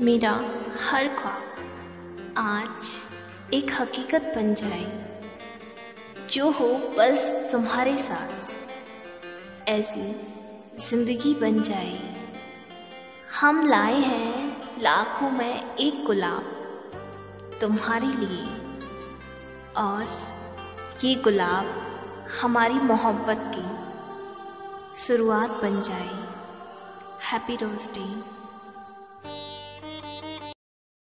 मेरा हर ख्वाब आज एक हकीकत बन जाए। जो हो बस तुम्हारे साथ, ऐसी ज़िंदगी बन जाए। हम लाए हैं लाखों में एक गुलाब तुम्हारे लिए, और ये गुलाब हमारी मोहब्बत की शुरुआत बन जाए। Happy rose day.